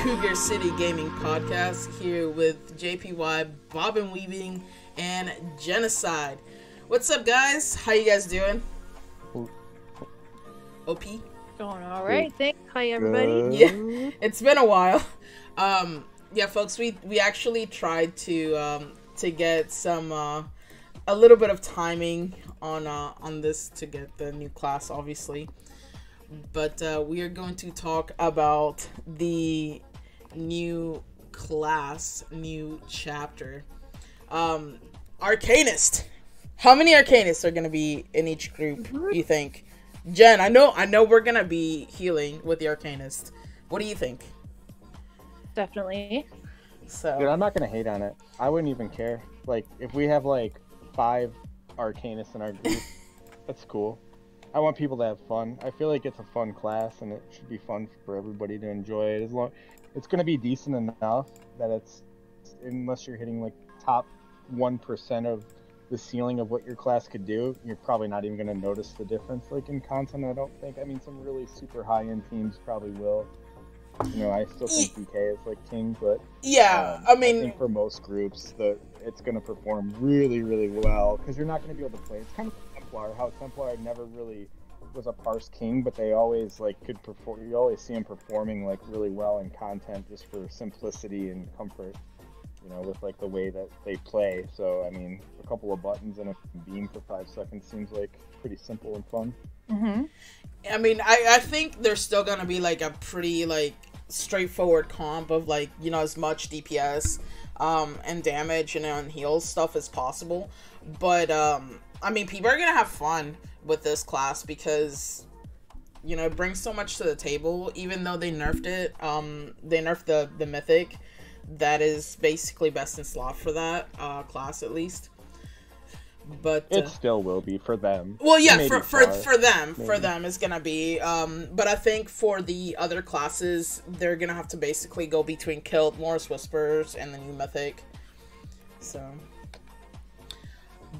Cougar City Gaming Podcast here with JPY, Bob and Weaving, and Jenocide. What's up, guys? How you guys doing? OP? Going all right. Thanks. Hi, everybody. Yeah, it's been a while. Um, yeah, folks, we we actually tried to um, to get some uh, a little bit of timing on uh, on this to get the new class, obviously. But uh, we are going to talk about the new class, new chapter. Um, Arcanist. How many Arcanists are going to be in each group? You think, Jen? I know, I know, we're gonna be healing with the Arcanist. What do you think? Definitely. So, Dude, I'm not gonna hate on it. I wouldn't even care. Like, if we have like five Arcanists in our group, that's cool. I want people to have fun. I feel like it's a fun class, and it should be fun for everybody to enjoy it. As long, it's gonna be decent enough that it's, unless you're hitting like top one percent of the ceiling of what your class could do, you're probably not even gonna notice the difference. Like in content, I don't think. I mean, some really super high-end teams probably will. You know, I still think DK is like king, but yeah, um, I mean, think for most groups, the it's going to perform really, really well because you're not going to be able to play. It's kind of like Templar, how Templar never really was a parse king, but they always like could perform. You always see them performing like really well in content just for simplicity and comfort. You know, with like the way that they play. So I mean, a couple of buttons and a beam for five seconds seems like pretty simple and fun. Mm-hmm. I mean, I, I think there's still gonna be like a pretty like straightforward comp of like you know as much DPS um, and damage and on heal stuff as possible. But um, I mean, people are gonna have fun with this class because you know it brings so much to the table. Even though they nerfed it, um, they nerfed the the mythic that is basically best in slot for that uh, class at least. But uh, It still will be for them. well, yeah, Maybe for for, far, for them, for them is gonna be. Um, but I think for the other classes, they're gonna have to basically go between Kilt, Mora's Whispers, and the new Mythic. So,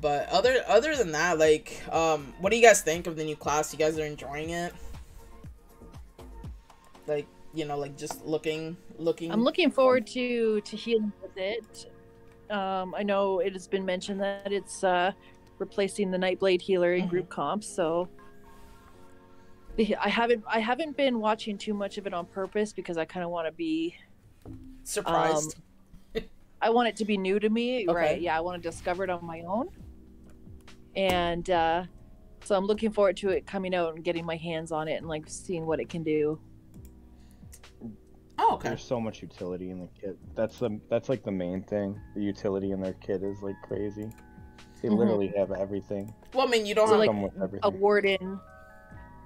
but other other than that, like, um, what do you guys think of the new class? You guys are enjoying it? Like, you know, like just looking, looking. I'm looking forward to to healing with it. Um, I know it has been mentioned that it's uh, replacing the Nightblade healer in Mhm. group comps, so I haven't I haven't been watching too much of it on purpose because I kind of want to be surprised. I want it to be new to me, Okay. right? Yeah, I want to discover it on my own. And uh, so I'm looking forward to it coming out and getting my hands on it and like seeing what it can do. Oh, okay. There's so much utility in the kit. That's the that's like the main thing. The utility in their kit is like crazy. They Mhm. literally have everything. Well, I mean, you don't So, have. like, with A warden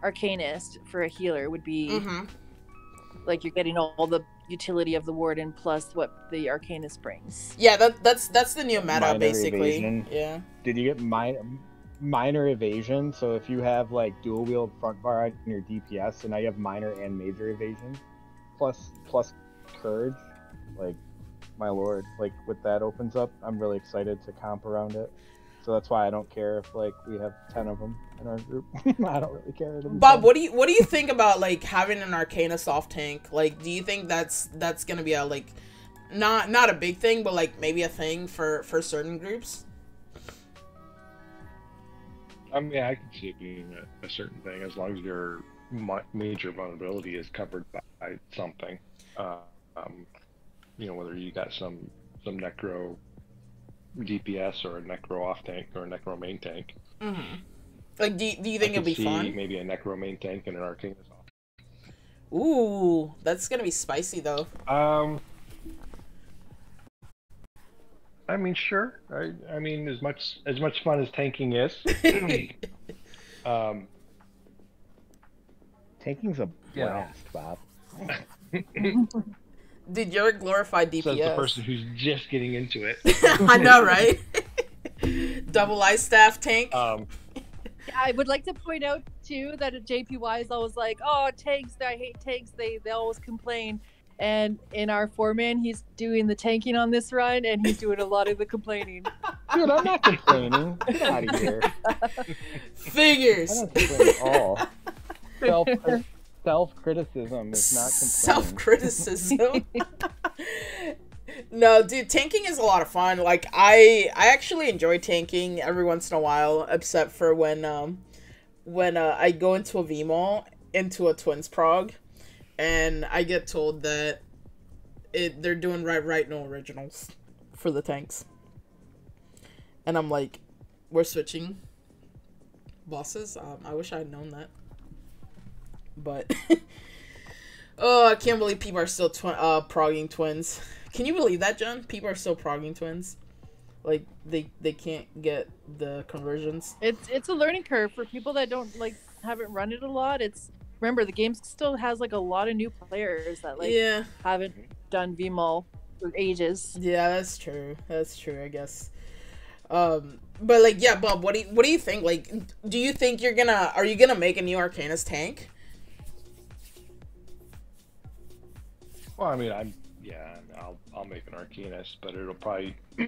arcanist for a healer would be Mhm. like you're getting all the utility of the warden plus what the arcanist brings. Yeah, that that's that's the new meta, Minor basically. evasion. Yeah. Did you get minor minor evasion? So if you have like dual wield front bar on your DPS, and now you have minor and major evasion, plus plus courage. Like my lord, like what that opens up, I'm really excited to comp around it. So that's why I don't care if like we have ten of them in our group. I don't really care. It'll Bob, fun. what do you what do you think about like having an Arcana soft tank? Like, do you think that's that's gonna be a like not not a big thing, but like maybe a thing for for certain groups? I mean, I can see it being a, a certain thing as long as your ma- major vulnerability is covered by something. Uh, um, you know, whether you got some some necro DPS or a necro off tank or a necro main tank. Mm-hmm. Like, do you, do you think it'll be fun? Maybe a necro main tank and an arcane off. Ooh, that's gonna be spicy though. Um, I mean, sure. I, I mean, as much as much fun as tanking is. um, Tanking's a Yeah. blast, Bob. Dude, you're a glorified DPS. says the person who's just getting into it. I know, right? Double ice staff tank. Um, I would like to point out too that at JPY is always like, "Oh, tanks! I hate tanks. They they always complain." And in our foreman, he's doing the tanking on this run, and he's doing a lot of the complaining. Dude, I'm not complaining. Get out of here. Figures. I Figures. don't complain at all. Self, self criticism. is not self criticism. no, dude, tanking is a lot of fun. Like I, I actually enjoy tanking every once in a while, except for when um, when uh, I go into a vMoL into a Twins prog, and I get told that it they're doing right, right, no originals for the tanks, and I'm like, we're switching bosses. Um, I wish I had known that, but. Oh, I can't believe people are still twi- uh progging twins. Can you believe that, John? People are still progging twins. Like they they can't get the conversions. It's it's a learning curve for people that don't like haven't run it a lot. It's remember the game still has like a lot of new players that like yeah, haven't done vMoL for ages. yeah, that's true. That's true. I guess. Um, but like, yeah, Bob, what do you what do you think? Like, do you think you're gonna are you gonna make a new Arcanist tank? Well, I mean, I'm yeah, I'll I'll make an Arcanist, but it'll probably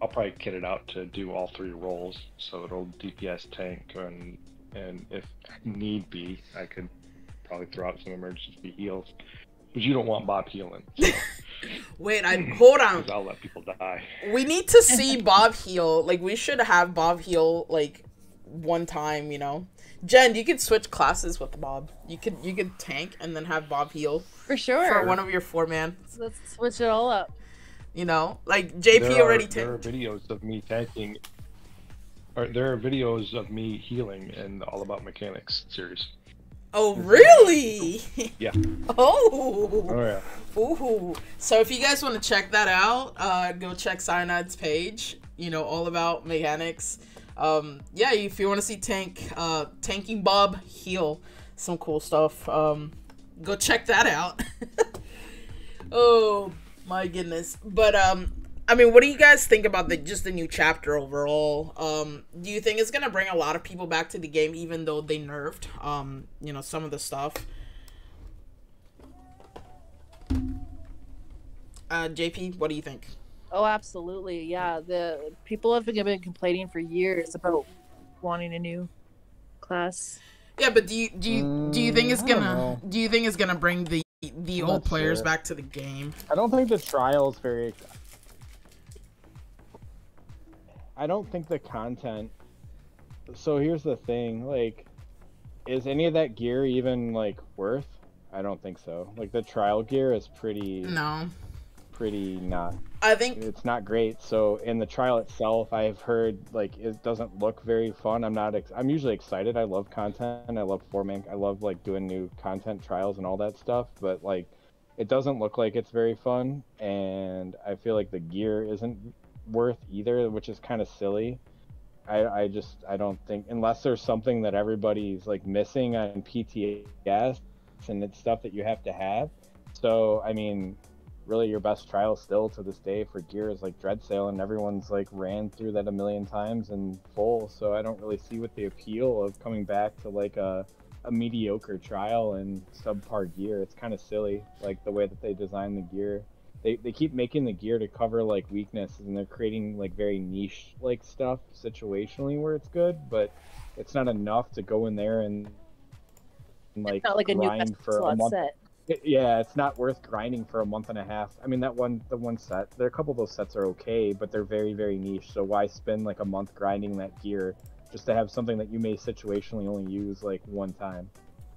I'll probably kit it out to do all three roles, so it'll DPS tank and and if need be, I could probably throw out some emergency heals. But you don't want Bob healing, so, Wait, I hold on. I'll let people die. We need to see Bob heal. Like we should have Bob heal like one time, you know. Jen, you could switch classes with Bob. You could you could tank and then have Bob heal For sure. for one of your four man. Let's switch it all up. You know, like JP There are, already there are videos of me tanking. Or there are videos of me healing in the All About Mechanics series. Oh really? Yeah. oh. Oh yeah. Ooh. So if you guys want to check that out, uh, go check Cyanide's page. You know all about mechanics. Um, yeah, if you want to see tank, uh, tanking Bob heal, some cool stuff. Um, go check that out. oh my goodness! But um, I mean, what do you guys think about the just the new chapter overall? Um, do you think it's gonna bring a lot of people back to the game, even though they nerfed, um, you know, some of the stuff? Uh, JP, what do you think? Oh, absolutely. Yeah, the people have been, complaining for years about wanting a new class. Yeah, but do you do you do you think it's Mm, gonna do you think it's gonna bring the the I'm old players sure. back to the game? I don't think the trial's very. I don't think the content. So here's the thing, like, is any of that gear even like worth? I don't think so. Like the trial gear is pretty, No, pretty not. I think It's not great. So in the trial itself, I've heard like it doesn't look very fun. I'm not. Ex- I'm usually excited. I love content. I love forming. I love like doing new content trials and all that stuff. But like, it doesn't look like it's very fun. And I feel like the gear isn't worth either, which is kind of silly. I, I just I don't think unless there's something that everybody's like missing on PTS and it's stuff that you have to have. So I mean, really your best trial still to this day for gear is like Dreadsail, and everyone's like ran through that a million times in full. So I don't really see what the appeal of coming back to like a a mediocre trial and subpar gear. It's kind of silly, like the way that they design the gear. They, they keep making the gear to cover like weaknesses and they're creating like very niche like stuff situationally where it's good, but it's not enough to go in there and, and like, It's not like a new grind for a month set. It- yeah, it's not worth grinding for a month and a half. I mean, that one, the one set, there are a couple of those sets are okay, but they're very, very niche. So why spend like a month grinding that gear just to have something that you may situationally only use like one time?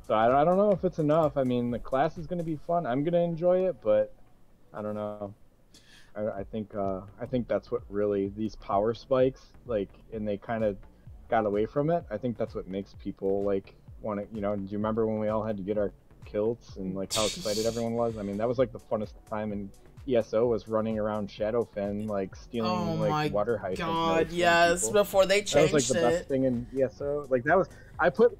So I, I don't know if it's enough. I mean, the class is going to be fun. I'm going to enjoy it, but I don't know. I, I think, uh, I think that's what really these power spikes like, and they kind of got away from it. I think that's what makes people like want to, you know. Do you remember when we all had to get our kilts and like how excited everyone was. I mean, that was like the funnest time in ESO was running around Shadowfen like stealing Oh like my water hydrant. God, notes yes. people. Before they changed That was like changed the best it. thing in ESO. Like that was I put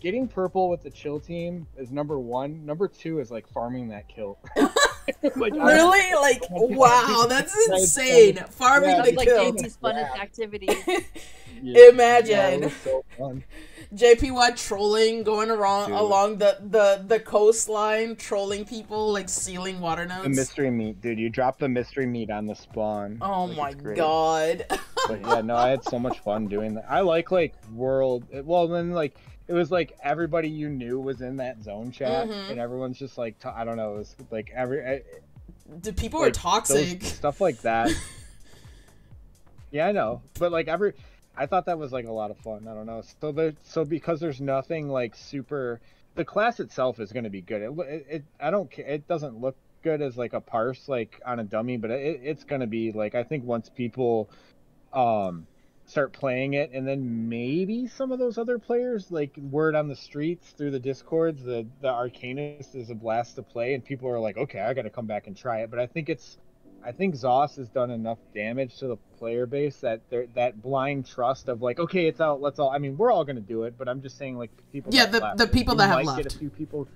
getting purple with the chill team is number one. Number two is like farming that kilt. like, I- Really? Like, wow, that's insane. Farming Yeah, the That's like kilt. JP's funnest Yeah. activity. yeah, Imagine. it was so fun. JPY trolling, going around Dude. along the, the, the coastline, trolling people, like sealing water notes. The mystery meat, dude. You drop the mystery meat on the spawn. Oh Like, my god. but yeah, no, I had so much fun doing that. I like like world. Well, then like it was like everybody you knew was in that zone chat, Mhm. and everyone's just like I I don't know, it was like every I- The people like, are toxic. stuff like that. yeah, I know, but like every, I thought that was like a lot of fun. I don't know. So there, so because there's nothing like super, the class itself is going to be good. It, it, I don't care. It doesn't look good as like a parse like on a dummy, but it, it's going to be like I think once people, um, start playing it and then maybe some of those other players like word on the streets through the discords the the arcanist is a blast to play and people are like okay i gotta come back and try it but i think it's i think zos has done enough damage to the player base that that blind trust of like okay it's out let's all i mean we're all gonna do it but i'm just saying like people Yeah, the- left, the people that have might get a few people.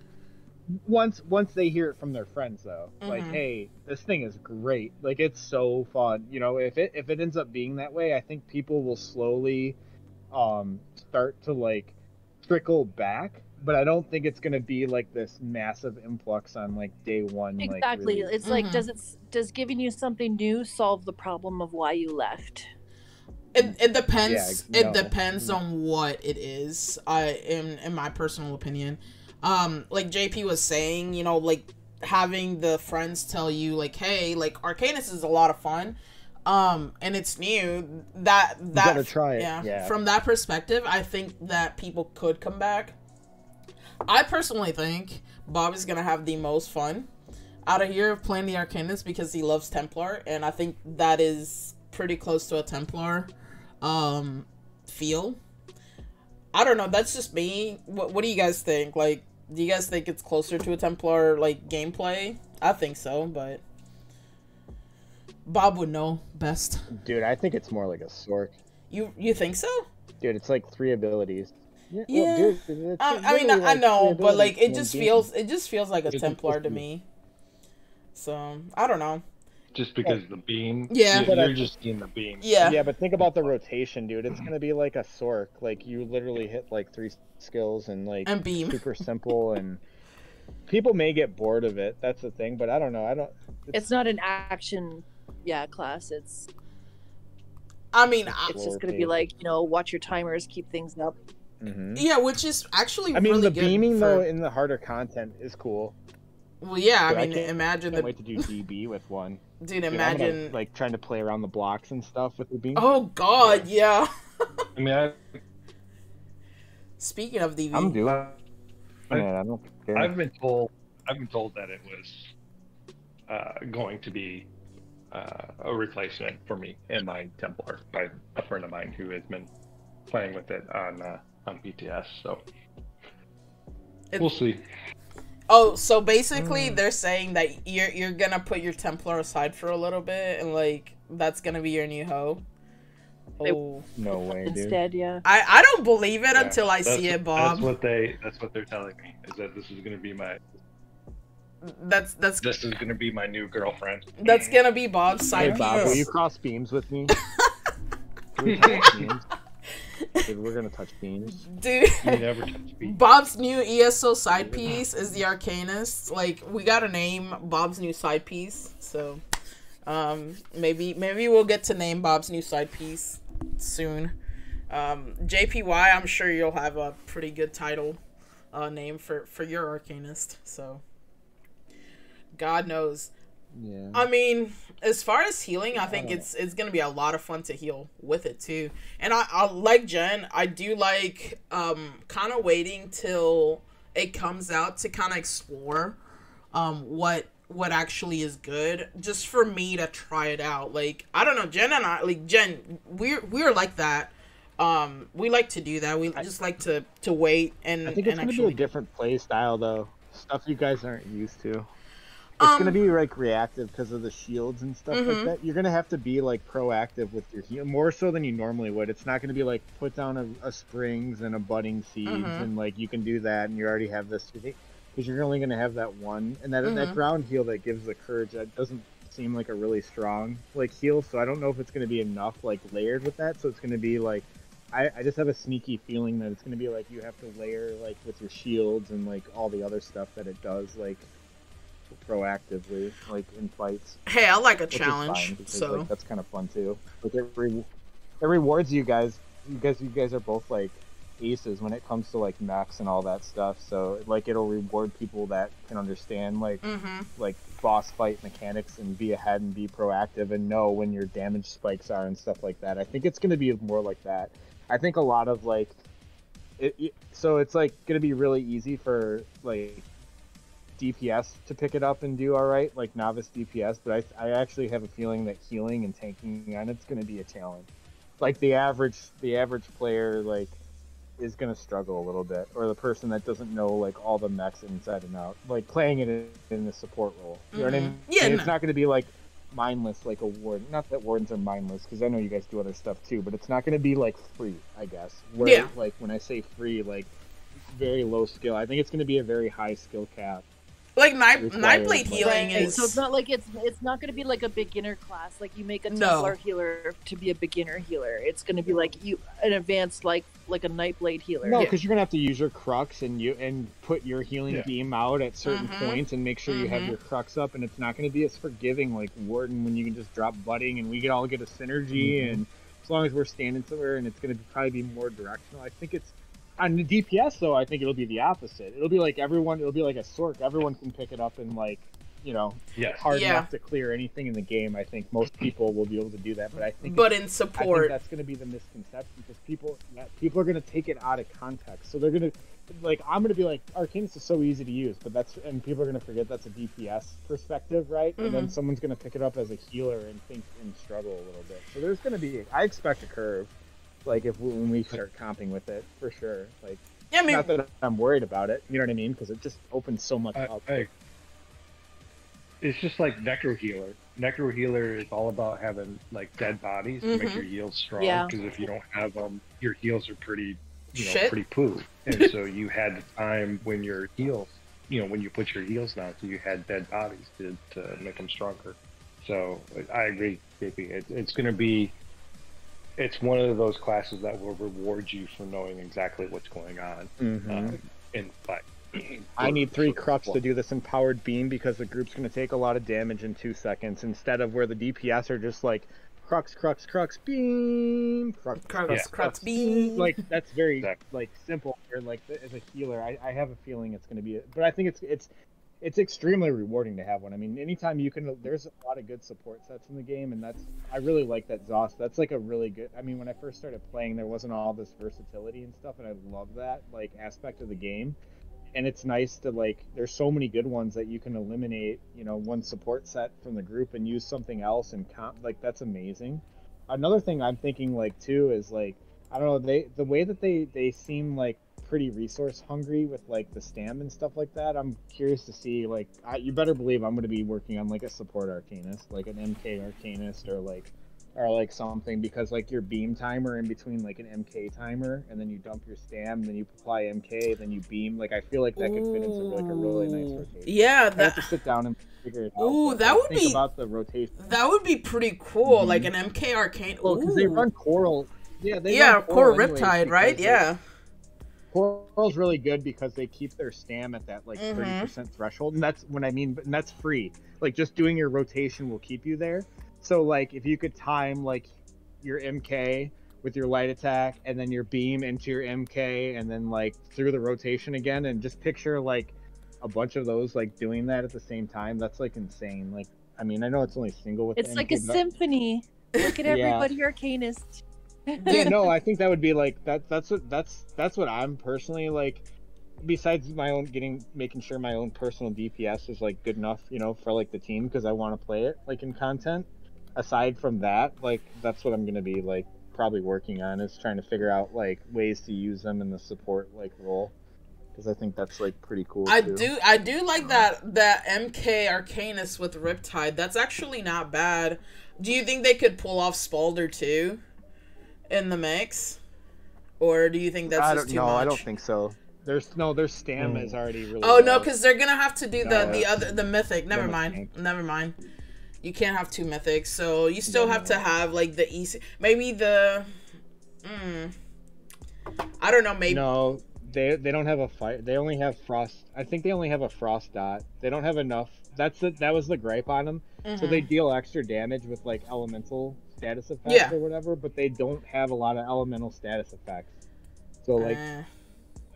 Once once they hear it from their friends though like Mhm. hey this thing is great. Like it's so fun. You know if it if it ends up being that way i think people will slowly um start to like trickle back but i don't think it's going to be like this massive influx on like day one like, Exactly. It's like Mhm. does it does giving you something new solve the problem of why you left? It, it depends. Yeah, it no. depends on what it is. I in in my personal opinion, um, like JP was saying, you know, like having the friends tell you like, hey, like Arcanist is a lot of fun, um, and it's new. That that gotta try it, Yeah, yeah. From that perspective, I think that people could come back. I personally think Bob is gonna have the most fun out of here playing the Arcanist because he loves Templar, and I think that is pretty close to a Templar um feel. I don't know, that's just me. What what do you guys think? Like do you guys think it's closer to a Templar like gameplay? I think so, but Bob would know best. dude i think it's more like a sorc You you think so? dude it's like three abilities yeah, oh, Yeah. well, dude, I, I mean, literally, I like, know, but like, it just game. feels, it just feels like a It's Templar to to me. So I don't know. Just because the beam. Yeah. you- But I- You're just seeing the beam. Yeah, Yeah, but think about the rotation, dude. It's gonna be like a Sorc. Like you literally hit like three skills and like and beam. super simple and people may get bored of it. That's the thing, but I don't know. I don't. It's not an action yeah class. It's I mean, it's just gonna be like, you know, watch your timers, keep things up. Mhm. yeah, which is actually. I mean, really the good beaming for- though in the harder content is cool. Well, yeah, But I I mean, can't- imagine Can't the wait to do DB with one. dude. Dude, I'm gonna, Imagine. like trying to play around the blocks and stuff with the beam. oh God, yeah. I mean, I, Speaking of DV, I'm doing I, it. I don't care. I've been told. I've been told that it was uh, going to be uh, a replacement for me and my Templar by a friend of mine who has been playing with it on uh, on PTS. So It- we'll see. Oh, so basically Mm. they're saying that you're you're gonna put your Templar aside for a little bit, and like that's gonna be your new hoe. Oh, no way, dude. Instead, yeah. I I don't believe it Yeah, until I see it, Bob. That's Bob. what they. That's what they're telling me. Is that this is going to be my. That's that's This is going to be my new girlfriend. that's gonna be Bob's side. Hey side Bob, will you cross beams with me? Dude, we're gonna touch beans. Dude, You never touch me. Bob's new ESO side piece is the Arcanist. Like we got to name Bob's new side piece, so um maybe maybe we'll get to name Bob's new side piece soon. Um, JPY, I'm sure you'll have a pretty good title uh, name for for your Arcanist. So God knows. Yeah. I mean, as far as healing, I think don't it's it's gonna be a lot of fun to heal with it too. And I, I like Jen. I do like um kind of waiting till it comes out to kind of explore um what what actually is good just for me to try it out like i don't know jen and i like jen we're we're like that um we like to do that we just like to to wait and I think it's and gonna actually be a different play style though. Stuff you guys aren't used to. It's Um, gonna be like reactive because of the shields and stuff Mhm. like that. You're gonna have to be like proactive with your heal more so than you normally would. It's not gonna be like put down a, a springs and a budding seeds Mhm. and like you can do that and you already have this because you're only gonna have that one and that Mhm. that ground heal that gives the courage that doesn't seem like a really strong like heal. So I don't know if it's gonna be enough like layered with that. So it's gonna be like I, I just have a sneaky feeling that it's going to be like you have to layer like with your shields and like all the other stuff that it does like proactively like in fights. hey i like a challenge fine, because, so like, that's kind of fun too. Like it, re- it rewards you guys. You guys, you guys are both like aces when it comes to like mechs and all that stuff. So like it'll reward people that can understand like Mm-hmm. like boss fight mechanics and be ahead and be proactive and know when your damage spikes are and stuff like that. I think it's going to be more like that. I think a lot of like it, it- so it's like going to be really easy for like DPS to pick it up and do all right, like novice DPS, but I I actually have a feeling that healing and tanking on it's going to be a challenge. Like the average the average player like is going to struggle a little bit, or the person that doesn't know like all the mechs inside and out, like playing it in, in the support role. You know what I Mhm. mean? Yeah, And it's no. not going to be like mindless like a warden. Not that wardens are mindless, because I know you guys do other stuff too, but it's not going to be like free, I guess. Where Yeah. like when I say free, like very low skill. I think it's going to be a very high skill cap. Like night Required, Nightblade healing Right, is So it's not like it's it's not going to be like a beginner class. Like you make a No. Templar healer to be a beginner healer. It's going to be like you an advanced like like a Nightblade healer. No, Yeah. because you're gonna have to use your crux and you and put your healing Yeah. beam out at certain Mhm. points and make sure you have Mhm. your crux up. And it's not gonna be as forgiving like Warden when you can just drop budding and we can all get a synergy. Mhm. And as long as we're standing somewhere and it's gonna be, probably be more directional. I think it's on the DPS though. I think it'll be the opposite. It'll be like everyone. It'll be like a Sorc. Everyone can pick it up and like you know Yes. hard Yeah. enough to clear anything in the game. I think most people will be able to do that. But I think but it's- in I think support. that's going to be the misconception because people that people are going to take it out of context. So they're going to like I'm going to be like Arcanist is so easy to use, but that's and people are going to forget that's a DPS perspective, right? And then Mhm. someone's going to pick it up as a healer and think and struggle a little bit. So there's going to be I expect a curve, like if when we start comping with it for sure. Like yeah, I mean, not that I'm worried about it, you know what I mean? Because it just opens so much I, up. I, it's just like Necro Healer. Necro Healer is all about having like dead bodies to make Mhm. your heals strong. Yeah. Because if you don't have them, your heals are pretty, you know, Shit. pretty poo. And so you had the time when your heals, you know, when you put your heals down, so you had dead bodies to, to make them stronger. So I agree, JP. It, it's going to be, it's one of those classes that will reward you for knowing exactly what's going on Mhm. um, in fight. I need three crux to do this empowered beam because the group's going to take a lot of damage in two seconds instead of where the DPS are just like crux, crux, crux, beam, crux, Crux, Yeah. crux, beam. Like that's very Exactly. like simple. Or like as a healer, I, I have a feeling it's going to be, a, but I think it's it's it's extremely rewarding to have one. I mean, anytime you can, there's a lot of good support sets in the game, and that's I really like that ZOS. That's like a really good. I mean, when I first started playing, there wasn't all this versatility and stuff, and I love that like aspect of the game and it's nice to like there's so many good ones that you can eliminate you know one support set from the group and use something else and comp like that's amazing another thing i'm thinking like too is like i don't know they the way that they they seem like pretty resource hungry with like the stam and stuff like that i'm curious to see like I, you better believe i'm going to be working on like a support arcanist like an mk arcanist or like or like something because like your beam timer in between like an MK timer and then you dump your stam, then you apply MK, then you beam. Like I feel like that could fit into like a really nice rotation. Yeah, I have to sit down and figure it out. Ooh, that would be- about the rotation. that would be pretty cool. Mhm. Like an MK Arcane. Well, because they run Coral. Yeah, they yeah, run Coral anyways Riptide, right? because they- Yeah. Coral's really good because they keep their stam at that like Mhm. 30 percent threshold, and that's when I mean, and that's free. Like just doing your rotation will keep you there. So like if you could time like your MK with your light attack and then your beam into your MK and then like through the rotation again, and just picture like a bunch of those like doing that at the same time. That's like insane. Like I mean, I know it's only single with. It's like a but- symphony. Look at Yeah. everybody, Arcanist. Yeah, no, I think that would be like that. That's what that's that's what I'm personally like. Besides my own getting, making sure my own personal DPS is like good enough, you know, for like the team because I want to play it like in content. Aside from that, like that's what I'm gonna be like probably working on is trying to figure out like ways to use them in the support like role because I think that's like pretty cool. I too. do I do like that that MK Arcanist with Riptide. That's actually not bad. Do you think they could pull off Spaulder too in the mix? Or do you think that's I don't too know. much? I don't think so. There's no. Their stam Mm. is already really. Oh no, because they're gonna have to do the No, the other the mythic. Never Limit mind. tank. Never mind. You can't have two mythics, so you still No, have no. to have like the easy. Maybe the. Mm, I don't know. Maybe No, they they don't have a fight. They only have frost. I think they only have a frost dot. They don't have enough. That's the, that was the gripe on them. So Mhm. they deal extra damage with like elemental status effects Yeah. or whatever, but they don't have a lot of elemental status effects. So like Eh.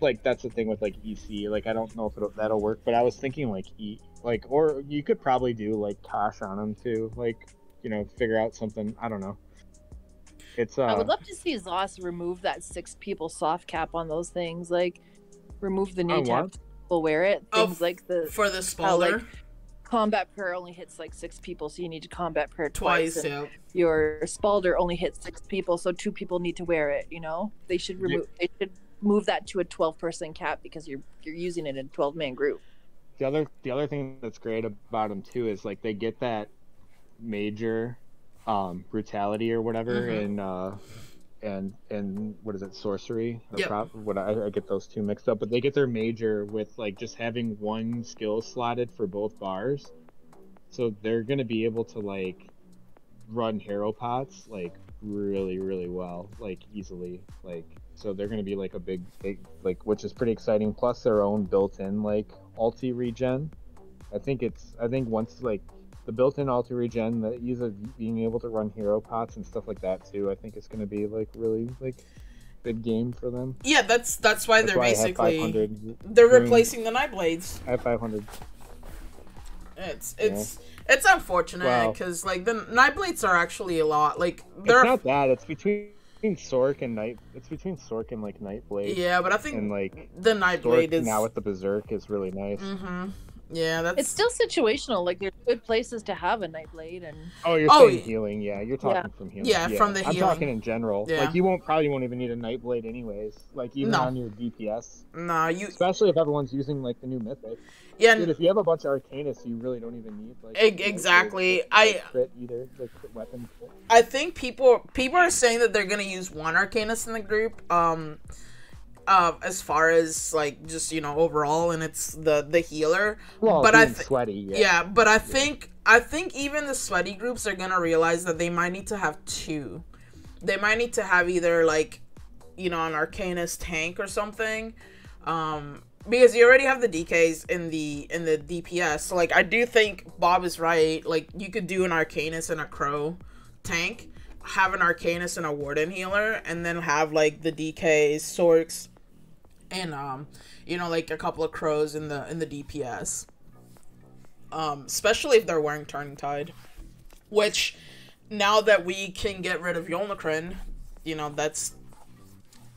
like that's the thing with like EC. Like I don't know if it'll, that'll work, but I was thinking like E like or you could probably do like Tosh on them too. Like you know figure out something. I don't know. It's uh I would love to see ZOS remove that six people soft cap on those things. Like, remove the On need to have people wear it. Oh, Things like the for the how, like, spaulder combat prayer only hits like six people, so you need to combat prayer twice. twice. Yeah. Your spaulder only hits six people, so two people need to wear it. You know, they should remove. They should move that to a twelve person cap because you're you're using it in a twelve man group. the other the other thing that's great about them too is like they get that major um brutality or whatever Mhm. in uh and and what is it sorcery? Or Yep. prop- what I, I get those two mixed up but they get their major with like just having one skill slotted for both bars. So they're gonna be able to like run hero pots like really really well like easily like so they're gonna be like a big, big like which is pretty exciting plus their own built-in like ulti regen. I think it's i think once like the built-in ulti regen the ease of being able to run hero pots and stuff like that too i think it's gonna be like really like good game for them. Yeah, that's that's why That's they're why basically they're replacing the night blades. i have 500 It's it's it's unfortunate Wow. because like the night blades are actually a lot like it's they're not that it's between sorc and night it's between sorc and like nightblade yeah, but I think and like the night sorc blade is now with the berserk is really nice. Hmm Yeah, that's It's still situational. Like there's good places to have a night blade, and Oh, you're Oh, saying y- healing? Yeah, you're talking from healing. Yeah, from the I'm talking in general. Yeah. Like you won't probably won't even need a night blade anyways. Like even No. on your DPS, nah you especially if everyone's using like the new mythic. yeah Dude, if you have a bunch of Arcanist, you really don't even need like Eg- night blade, exactly. like, I- crit either like crit weapon. I think people people are saying that they're gonna use one Arcanist in the group. Um, uh, as far as like just you know overall, and it's the the healer. Well, But I thi- sweaty. Yeah. Yeah. but I think I think even the sweaty groups are gonna realize that they might need to have two. They might need to have either like, you know, an Arcanist tank or something. Um, because you already have the DKs in the in the DPS. So like I do think Bob is right. Like you could do an Arcanist and a Crow tank, have an Arcanist and a Warden healer, and then have like the DKs, Sorcs, and um, you know, like a couple of crows in the in the DPS. Um, especially if they're wearing Turning Tide, which now that we can get rid of Yolnahkriin, you know, that's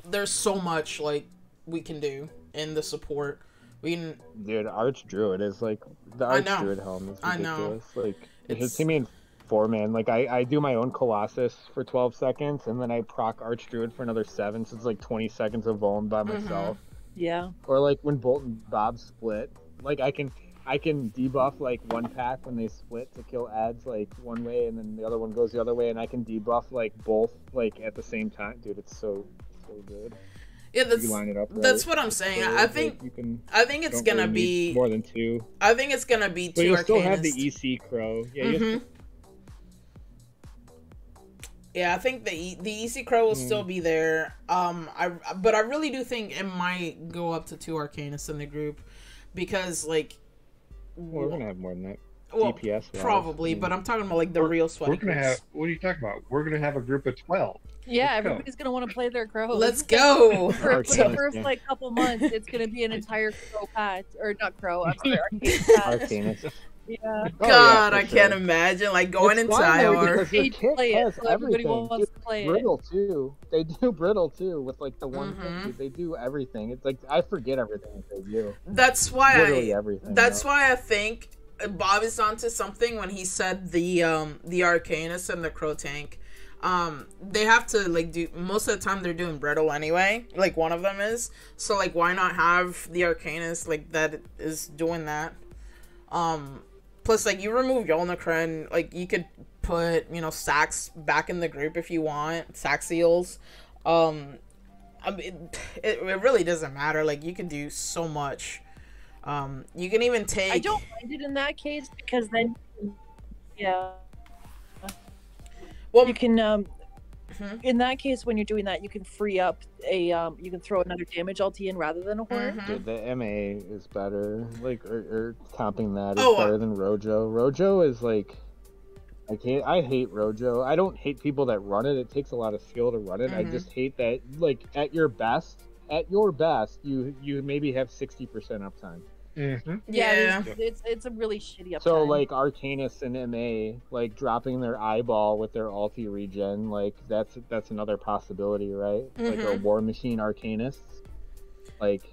there's so much like we can do in the support. We can Dude, Arch Druid is like the Arch. Druid helm is I know. ridiculous. Like It's- hit me four man. Like I, I do my own Colossus for twelve seconds and then I proc Arch Druid for another seven, so it's like twenty seconds of Vuln by Mhm. myself. Yeah, Or like when Bolt and Bob split. Like I can I can debuff like one pack when they split to kill ads like one way and then the other one goes the other way and I can debuff like both like at the same time. Dude, it's so so good. yeah. That's line it up right. that's what I'm saying. So, I like, think you can I think it's gonna really be more than two. I think it's gonna be But two you'll still have the EC Crow. Yeah, you Mhm. Yeah, I think the e- the EC Crow will Mm. still be there. Um, I but I really do think it might go up to two Arcanists in the group because like, well, we're gonna have more than that. well, DPS probably. I. But I'm talking about like the real sweaty. We're gonna groups. have. What are you talking about? We're gonna have a group of twelve. yeah. Let's go. Everybody's gonna want to play their crow. Let's go. For, for the first like couple months, it's gonna be an entire crow patch, or not crow. I'm sorry, arcane patch. Arcanist. Yeah. Oh, yeah, God, for I can't imagine like going It's into fun, though, IR. because your Paid to kit play it, has so everybody everything. wants to play it. Brittle too. They do brittle too with like the one. Mhm. Dude, they do everything. It's like I forget everything that they do. That's why Literally I. everything. That's though. why I think Bob is onto something when he said the um the Arcanist and the Crow Tank. Um, they have to like do most of the time they're doing brittle anyway. Like one of them is. So like why not have the Arcanist like that is doing that? Um, plus like you remove Yolnahkriin, like you could put you know Sax back in the group if you want Saxhleels. Um, I mean, it, it really doesn't matter. Like you can do so much. Um, you can even take. I don't mind it in that case because then, yeah, Well, you can. Um, Mhm. In that case, when you're doing that, you can free up a. Um, you can throw another damage ulti in rather than a horn. Mhm. Dude, the MA is better. Like, or, or comping that is Oh, uh, better than Rojo. Rojo is like, I can't. I hate Rojo. I don't hate people that run it. It takes a lot of skill to run it. I Mhm. just hate that, like, at your best, at your best, you you maybe have sixty percent uptime. Mm-hmm. Yeah. it's, it's it's a really shitty uptime. So like Arcanist and MA, like dropping their eyeball with their ulti regen, like that's that's another possibility, right? Like a Mhm. War Machine Arcanist, like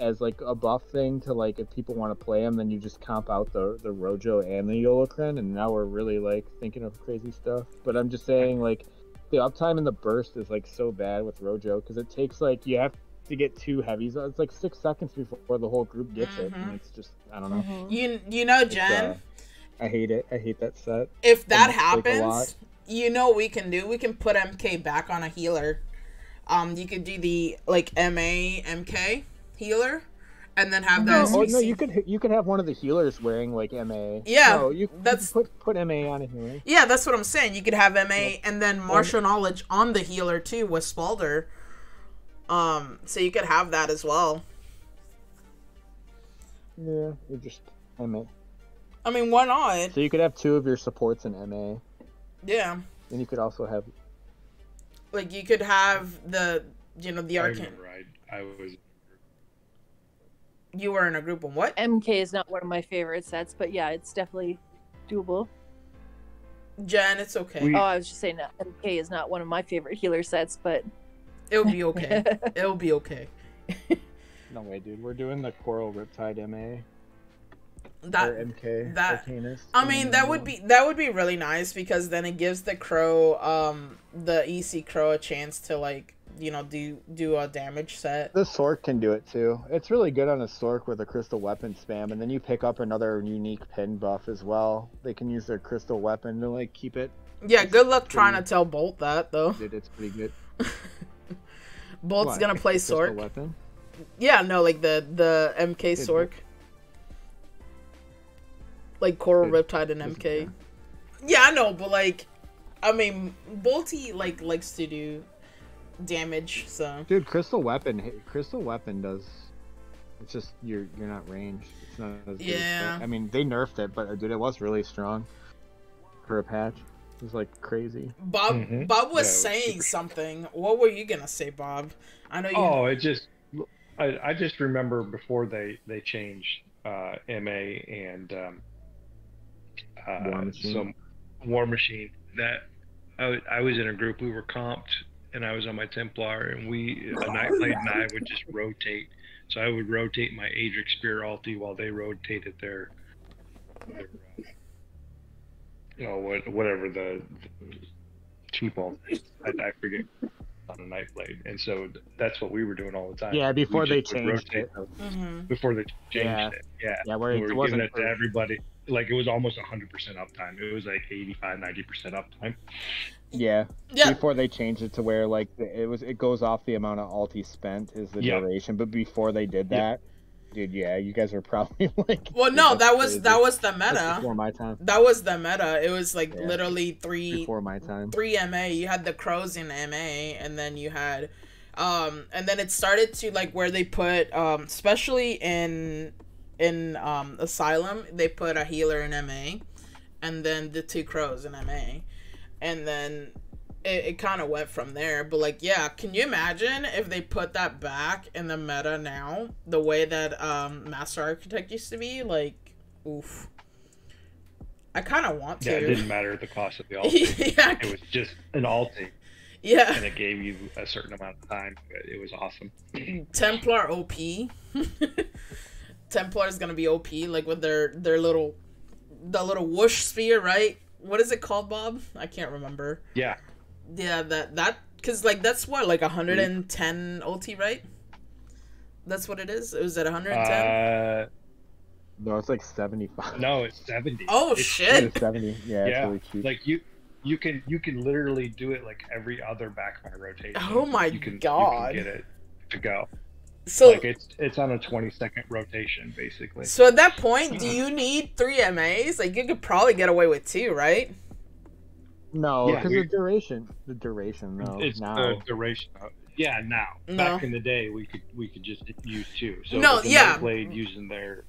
as like a buff thing to like if people want to play them, then you just comp out the the Rojo and the Yolnahkriin, and now we're really like thinking of crazy stuff. But I'm just saying like the uptime in the burst is like so bad with Rojo because it takes like you have to get two heavies. It's like six seconds before the whole group gets it, Mhm. and it's just I don't know. Mhm. You you know, Jen, uh, I hate it. I hate that set. if that it's, like, a lot. happens, you know what we can do? We can put MK back on a healer. Um, you could do the like MA MK healer, and then have that. Oh no, you could you could have one of the healers wearing like MA. Yeah, no, you that's- that's put put MA on a healer. Yeah, that's what I'm saying. You could have MA and then martial knowledge on the healer too with Spaulder. Um, so you could have that as well. Yeah, you just MA. I mean, why not? So you could have two of your supports in MA, Yeah, and you could also have like you could have the you know the I arcane. remember I, I was You were in a group on what? MK is not one of my favorite sets, but yeah, it's definitely doable. Jen, it's okay. We- Oh, I was just saying that MK is not one of my favorite healer sets, but It'll be okay. It'll be okay. no way, dude. We're doing the Coral Riptide MA That or MK. that- Arcanist. I mean, that would be that would be really nice because then it gives the crow, um, the EC crow a chance to like you know do do a damage set. The Sorc can do it too. It's really good on a Sorc with a crystal weapon spam, and then you pick up another unique pin buff as well. They can use their crystal weapon to like keep it. Yeah, good luck trying to tell Bolt that though. Dude, it's pretty good. Bolt's What? gonna play Sorc. weapon. Yeah, no, like the the MK Good. Sorc. Like Coral Good. Riptide and MK. Yeah, I know, but like, I mean, Bolty like likes to do damage, so Dude, crystal weapon. Crystal weapon does. It's just you're you're not ranged. It's not as good Yeah. that. I mean, they nerfed it, but dude, it was really strong for a patch. It was like crazy. Bob Mhm. Bob was Yeah, it was saying something. What were you gonna say, Bob? I know you. Oh, it just I, I just remember before they they changed uh, MA and um, uh, War Machine. some War Machine that I, I was in a group we were comped and I was on my Templar and we a night blade and I would just rotate. So I would rotate my Aedric Spear ulti while they rotated their, their you know what whatever the, the cheap ulti. I, I forget on a night blade, and so that's what we were doing all the time. Yeah, We before they changed it. those hmm Before they changed Yeah. it, yeah. Yeah, where we it were giving wasn't. it to everybody. Like it was almost 100% uptime. It was like 85, 90% uptime. Yeah, Yeah, before they changed it to where like it was, it goes off the amount of ulti spent is the Yeah. duration. But before they did Yeah. Dude, yeah, you guys are probably like. Well, no, that was crazy. that was the That's meta. before my time. That was the meta. It was like Yeah. literally three Before my time. three MA. You had the crows in MA, and then you had, um, and then it started to like where they put, um, especially in in um Asylum, they put a healer in MA, and then the two crows in MA, and then it, it kind of went from there. But like, yeah, can you imagine if they put that back in the meta now, the way that um Master Architect used to be? Like, oof. I kind of want to. Yeah, it didn't matter the cost of the ulti. yeah, it was just an ulti, yeah. and it gave you a certain amount of time. It was awesome. Templar OP. Templar is gonna be OP, like with their their little the little whoosh sphere, right? What is it called, Bob? I can't remember. Yeah, Yeah, that that because like that's what like 110 OT, right? That's what it is. It was at 110. uh, No, it's like seventy five. no, it's 70. oh It's- shit! It's seventy. Yeah, Yeah, it's really cheap. Like you, you can you can literally do it like every other back backfire rotation. Oh my you can, God. You can get it to go. So like it's it's on a 20 second rotation basically. so at that point, do you need three MAs? Like you could probably get away with two, right? No, because we- the duration, the duration though. it's now. the duration. Of, yeah, now No. back in the day we could we could just use two. So No, the yeah. Blade using their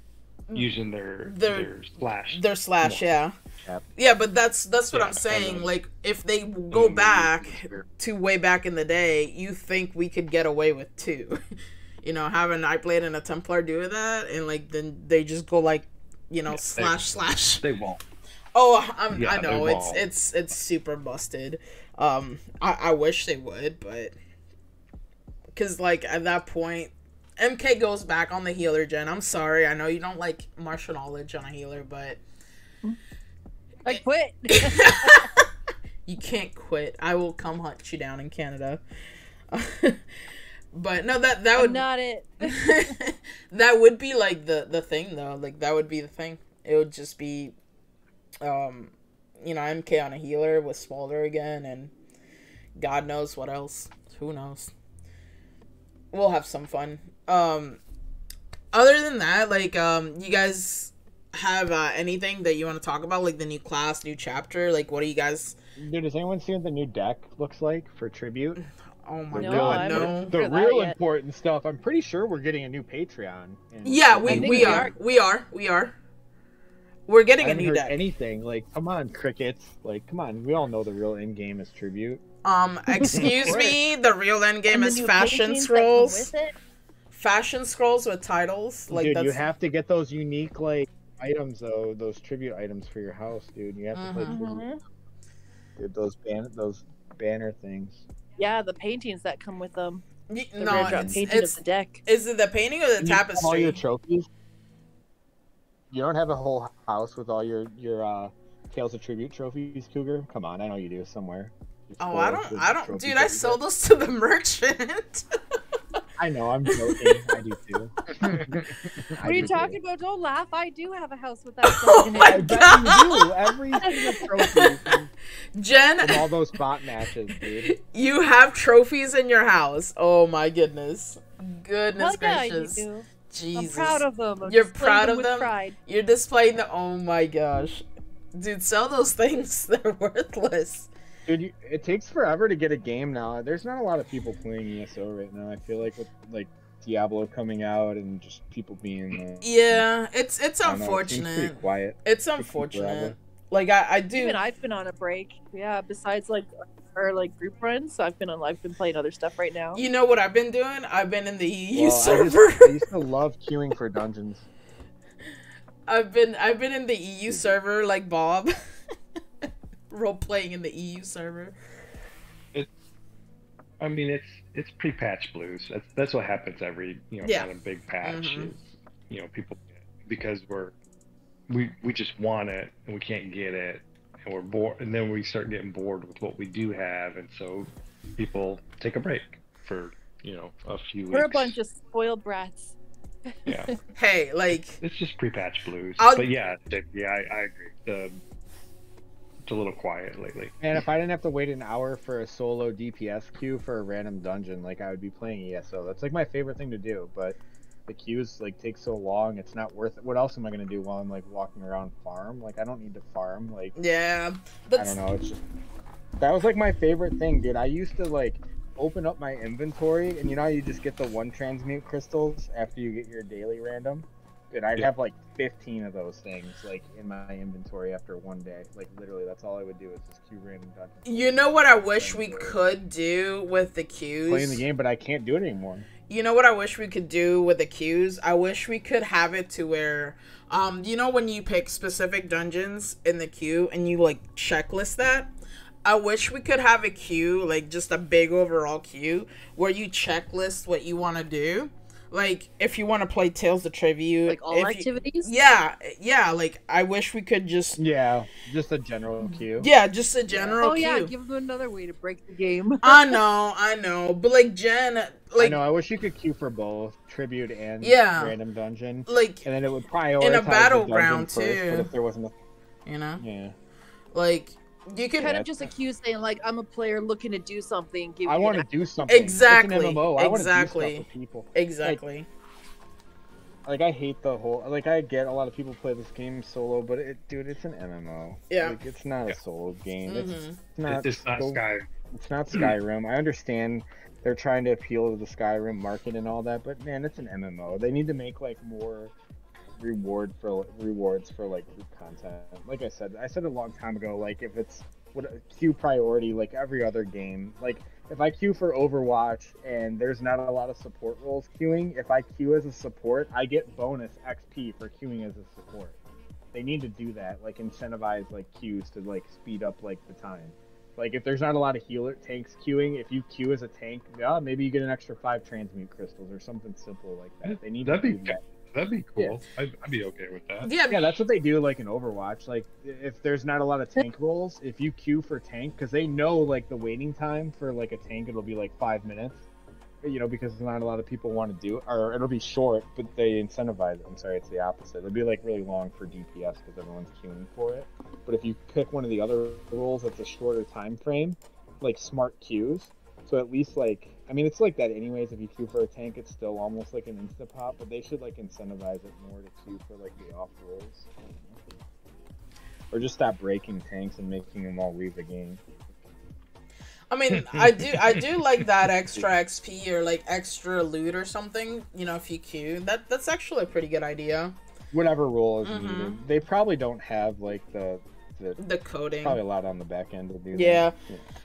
mm. using their Their- their, slash. Their slash, yeah. Yep. Yeah, but that's that's what Yeah, I'm saying. Like, if they go then we back to way back in the day, you think we could get away with two? you know, have a Nightblade and a Templar do that, and like then they just go like, you know, Yeah, they- slash slash. They won't. Oh, I'm, Yeah, I know it's it's it's super busted. Um, I, I wish they would, but because like at that point, MK goes back on the healer gen. I'm sorry, I know you don't like martial knowledge on a healer, but I quit. you can't quit. I will come hunt you down in Canada. but no, that that I'm would not it. that would be like the the thing though. Like that would be the thing. It would just be, um, you know, MK on a healer with Smolder again, and God knows what else. Who knows? We'll have some fun. Um, other than that, like, um, you guys have uh, anything that you want to talk about, like the new class, new chapter? Like, what do you guys? Dude, does anyone see what the new deck looks like for tribute? Oh my No, god, no. The real important stuff. I'm pretty sure we're getting a new patron. in- Yeah, we we we are. are. we are we are. We're getting I a new heard deck. anything. Like, come on, crickets. Like, come on. We all know the real end game is tribute. Um, excuse me, the real end game And is fashion paintings that come scrolls. Fashion scrolls with titles. Like dude, that's you have to get those unique like items though. Those tribute items for your house, dude. You have to play Mhm. tribute. Mhm. Dude, those ban those banner things. Yeah, the paintings that come with them. The no, it's, painting it's of the deck. is it the painting or the And you have all your trophies. You don't have a whole house with all your your uh, Tales of Tribute trophies, Cougar. Come on, I know you do somewhere. Just Oh, I don't, I don't, dude. that I sold those to the merchant. I know, I'm joking. I do too. What are you talking about? Don't laugh. I do have a house with that Oh stuff in my I it. God. you do. Every single trophy from, Jen, from all those bot matches, dude. you have trophies in your house. Oh my goodness, goodness Hell yeah, I gracious, do. Jesus. I'm proud of them. I'm You're proud them of them? Pride. You're displaying the. Oh my gosh, dude, sell those things. They're worthless. Dude, you, it takes forever to get a game now. There's not a lot of people playing ESO right now. I feel like with like Diablo coming out and just people being. Uh, Yeah, it's it's I don't know, it pretty unfortunate. quiet. It's unfortunate. Like I, I do. Even I've been on a break. Yeah, besides like our like group runs, I've been on. I've been playing other stuff right now. You know what I've been doing? I've been in the EU Well, I, server. just, I used to love queuing for dungeons. I've been I've been in the EU server like Bob. Role playing in the EU server. It, I mean, it's it's pre-patch blues. That's that's what happens every you know Yeah. kind of big patch. Mhm. Is you know people because we're we we just want it and we can't get it and we're bored and then we start getting bored with what we do have and so people take a break for you know a few We're a bunch of spoiled brats. yeah. Hey, like It's just pre-patch blues. I'll- But yeah, Dave, yeah, I, I agree. The, it's a little quiet lately. And if I didn't have to wait an hour for a solo DPS queue for a random dungeon, like I would be playing ESO. That's like my favorite thing to do. But the queues like take so long, it's not worth it. What else am I gonna do while I'm like walking around farm? Like I don't need to farm. Like yeah, I don't know. It's just that was like my favorite thing, dude. I used to like open up my inventory, and you know how you just get the one transmute crystals after you get your daily random. Dude, I'd Yeah. have like 15 of those things like in my inventory after one day. Like literally, that's all I would do is just queue random dungeons. you know what I wish we could do with the queues. Playing the game, but I can't do it anymore. You know what I wish we could do with the queues? I wish we could have it to where, um, you know, when you pick specific dungeons in the queue and you like checklist that. I wish we could have a queue, like just a big overall queue, where you checklist what you want to do. Like if you want to play Tales of Tribute, Like all if you- activities. yeah, yeah. Like I wish we could just, Yeah, just a general queue. yeah, just a general Oh queue. yeah, give them another way to break the game. I know, I know, but like Jen, like I like, know. I wish you could queue for both tribute and Yeah. random dungeon, like and then it would prioritize the battleground, dungeon first. But if there wasn't, a, you know, yeah, like you could kind of just accuse saying like I'm a player looking to do something. Give I want to do something. Exactly, It's an MMO. I want to do exactly. stuff with people. exactly. Like I hate the whole. Like I get a lot of people play this game solo, but it, dude, it's an MMO. Yeah. Like it's not a solo game. It's, Mhm. it's not. it's not so- Sky. It's not Skyrim. I understand they're trying to appeal to the Skyrim market and all that, but man, it's an MMO. They need to make like more reward for rewards for like content. Like I said, I said a long time ago. Like if it's what queue priority, like every other game. Like if I queue for Overwatch and there's not a lot of support roles queuing, if I queue as a support, I get bonus XP for queuing as a support. They need to do that, like incentivize like queues to like speed up like the time. Like if there's not a lot of healer tanks queuing, if you queue as a tank, yeah, maybe you get an extra five transmute crystals or something simple like that. They need That'd to be do that. That'd be cool. I'd, I'd be okay with that. Yeah, Yeah, that's what they do like in Overwatch. Like if there's not a lot of tank roles, if you queue for tank, because they know like the waiting time for like a tank, it'll be like five minutes. You know, because not a lot of people want to do it, or it'll be short, but they incentivize it. I'm sorry, it's the opposite. It'll be like really long for DPS because everyone's queuing for it. But if you pick one of the other roles that's a shorter time frame, like smart queues, so at least like I mean it's like that anyways. If you queue for a tank, it's still almost like an insta pop, but they should like incentivize it more to queue for like the off roles, or just stop breaking tanks and making them all leave the game. I mean, I do, I do like that extra XP or like extra loot or something. You know, if you queue, that that's actually a pretty good idea. Whatever role is Mhm. needed, they probably don't have like the the The coding. probably a lot on the back end to do. Yeah.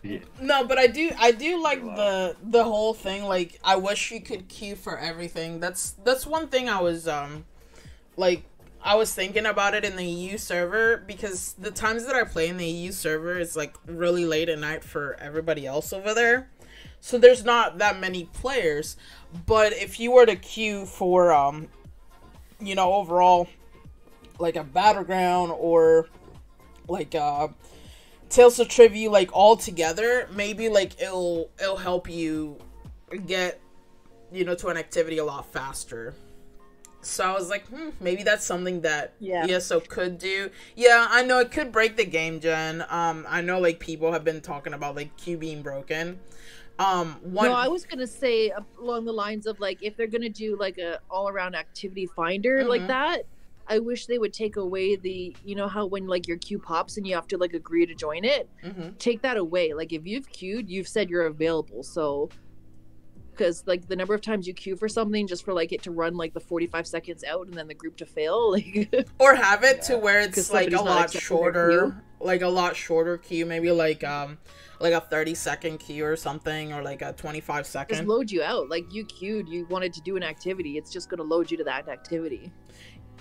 Yeah. No, but I do I do like the the whole thing. Like I wish you could queue for everything. That's that's one thing I was um like I was thinking about it in the EU server because the times that I play in the EU server is like really late at night for everybody else over there. So there's not that many players. But if you were to queue for um you know overall like a battleground or like uh Tales of Trivia like all together, maybe like it'll it'll help you get you know to an activity a lot faster. So I was like, hmm, maybe that's something that Yeah. ESO could do. Yeah, I know it could break the game, Jen. Um, I know like people have been talking about like Q being broken. Um, one. No, I was gonna say along the lines of like if they're gonna do like a all around activity finder Mhm. like that, I wish they would take away the you know how when like your queue pops and you have to like agree to join it, Mhm. take that away. Like if you've queued, you've said you're available, so because like the number of times you queue for something just for like it to run like the 45 seconds out and then the group to fail like or have it to where it's like a lot shorter like a lot shorter queue maybe like um like a 30 second queue or something or like a 25 second. Just load you out. Like you queued you wanted to do an activity. It's just going to load you to that activity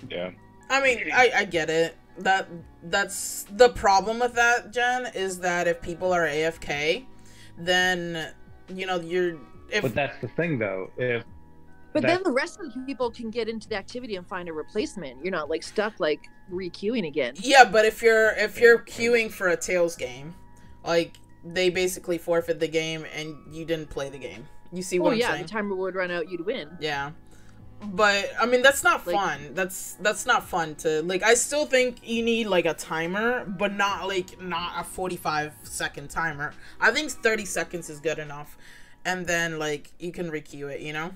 Yeah. i mean I, I get it that that's the problem with that jen is that if people are afk then you know you're if But that's the thing, though. If but That- then the rest of the people can get into the activity and find a replacement you're not like stuck like re-queuing again Yeah, but if you're if you're queuing for a Tales game, like they basically forfeit the game and you didn't play the game. You see oh what I'm yeah saying? the timer would run out you'd win Yeah. Mm-hmm. But I mean that's not Like- fun. That's that's not fun to like I still think you need like a timer, but not like not a 45 second timer. I think 30 seconds is good enough. And then like you can requeue it, you know?